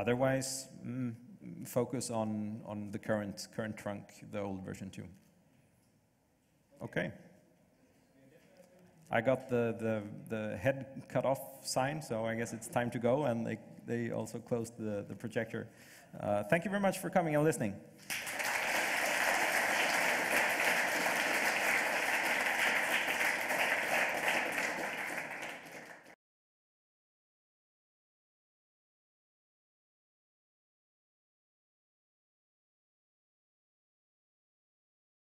otherwise, mm, focus on, on the current, current trunk, the old version 2. Okay. I got the, the, the head cut off sign, so I guess it's time to go, and they, they also closed the, the projector. Uh, thank you very much for coming and listening.